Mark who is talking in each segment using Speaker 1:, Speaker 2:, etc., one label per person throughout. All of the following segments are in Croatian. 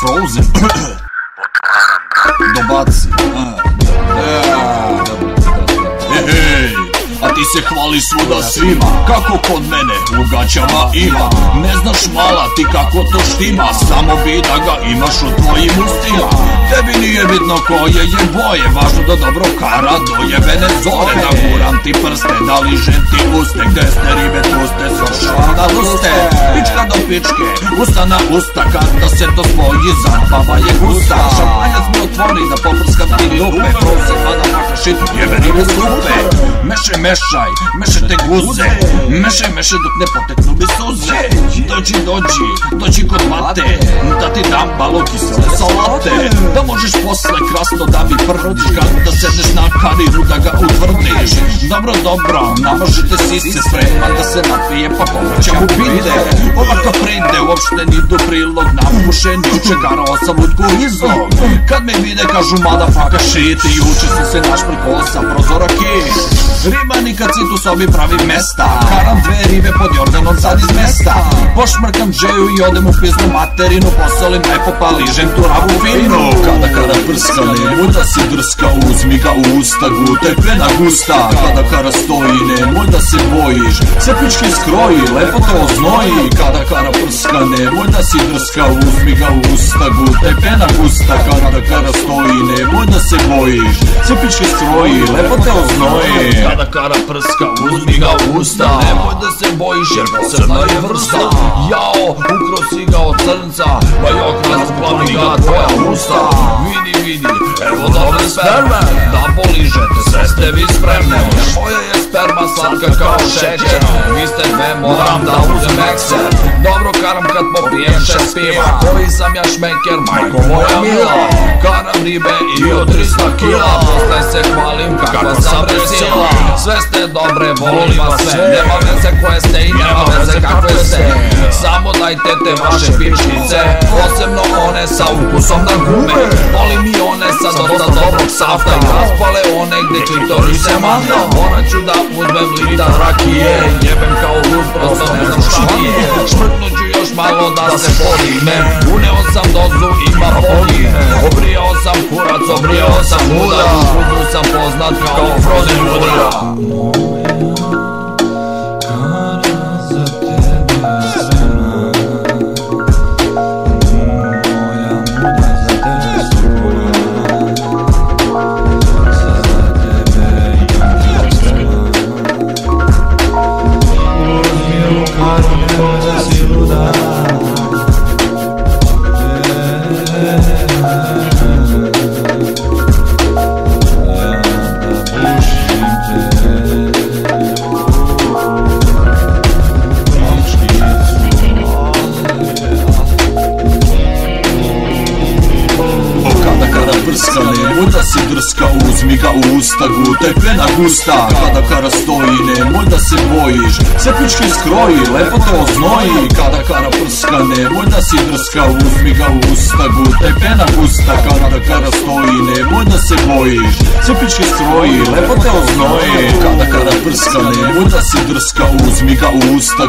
Speaker 1: Frozen. Dobaci. Se hvali svuda svima Kako kod mene u gaćama ima. Ne znaš mala ti kako to štima Samo bi da ga imaš u tvojim ustima. Tebi nije bitno koje je boje Važno da dobro kara dojebene zore Da guram ti prste, da ližem ti uste Gde ste ribe tuste, svršavam na luste. Pička do pičke, usta na usta Kada se to spoji, zabava je gusta. Šampanjac mi otvori da poprskam ti dupe Frozen, mada maka shit, jebeni me Meše, mešaj, meše te guze Meše, meše dok ne poteknu mi suze. Dođi, dođi, dođi kod mate Da ti dam malo kisele salate. Da možeš posle krasno da mi prdiš Kada sedneš na kariru da ga utvrdiš Dobro, dobro, namažite sisce Spreman da se napije pa povrća mu bide Ovako pride, uopšte ni do prilog Napušen juče karao sam lutku izlog Kad me vide kažu motherfucker shit I juče su se naš priko sa prozora kit Riba nikad si tu sobi pravi mesta. Karam dve ribe pod Jordanom sad iz mesta. Pošmrkam džeju i odem u piznu materinu. Posolim lepo pa ližem tu ravu vinu Kada kara prska nemoj da si drska Uzmi ga u usta gute pena gusta. Kada kara stoji nemoj da se bojiš Se pički skroji lepo to oznoji. Kada kara prska nemoj da si drska Uzmi ga u usta gute pena gusta. Kada kara stoji nemoj da se bojiš. Se pički skroji lepo te oznoji Kada kara prska uzmi ga usta. Nemoj da se bojiš jer posebna je vrsta. Jao, ukro si ga od crnca Pa jok razplavi ga tvoja usta. Vidi, vidi, evo dobre sperme Da poližete, sve ste vi spremne. Moja je sperma slatka kao šećer. Vi ste dve, moram da uzem ekser. Dobro karam kad popijem šest piva Koji sam ja šmeker, majko moja mila. Karam ribe i od 300 kila. Posle se hvalim kakva sam resila Sve ste dobre, volim vas sve. Nema veze koje ste i nema veze kakve ste. Samo dajte te vaše pičnice Posebno one sa ukusom na gume. Volim i one sa dosta dobrog safta Raspale one gde klitori se manda Morat ću da uzmem litar rakije. Jebem kao lud, prosto ne znam šta mi je. Šmrknut ću još malo da se podignem. Uneo sam dozu, ima pogine Obrijao sam kurac, obrijao sam muda Uzu sam poznat kao more. Prska nemoj da si drska Uzmi ga u usta gute pena gusta. Kada kara stoji nemoj da se bojiš Se pički skroji lepo te oznoji. Kada kara prska nemoj da si drska Uzmi ga u usta gute pena gusta. Kada kara stoji se bojiš Se pički skroji lepo te oznoji Kada kara prska nemoj da si drska Uzmi ga u usta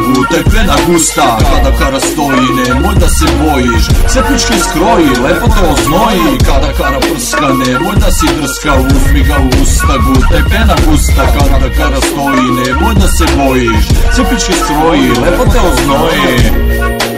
Speaker 1: pena gusta. Kada kara stoji nemoj da se bojiš Se pički skroji lepo te oznoji Kada kara prska nemoj da si drska Uzmi ga u usta gute pena gusta. Kada kara stoji nemoj da se bojiš Se pički skroji lepo te oznoji